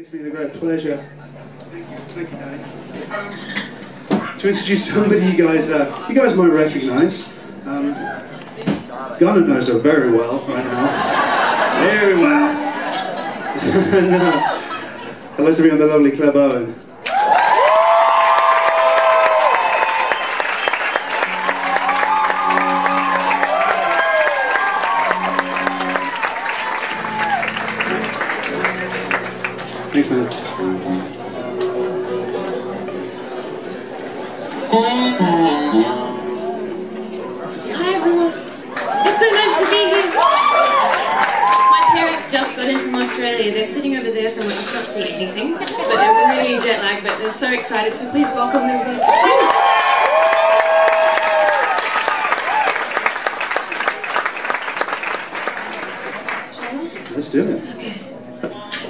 gives me the great pleasure thank you, thank you. Um, to introduce somebody you guys, uh, you guys might recognise. Um, Gunnar knows her very well right now, very well. and, uh, hello to me on the lovely Clare Bowen. Hi everyone. It's so nice to be here. My parents just got in from Australia. They're sitting over there somewhere. I can't see anything, but they're really jet lagged. But they're so excited. So please welcome them. Please. Let's do it. Okay.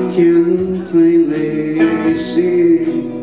I can plainly see.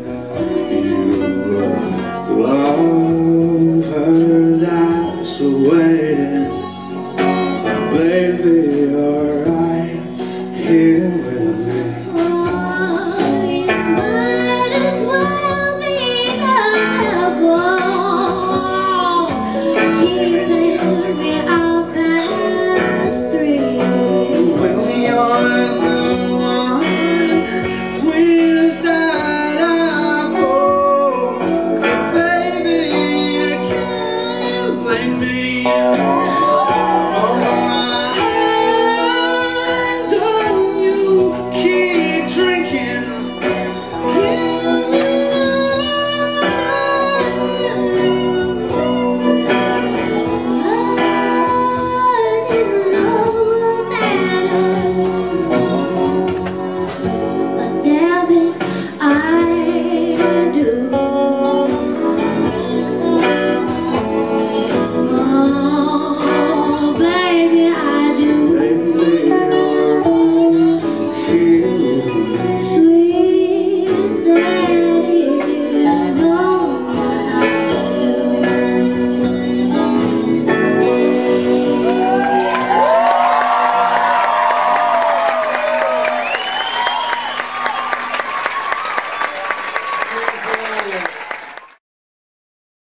Can't me.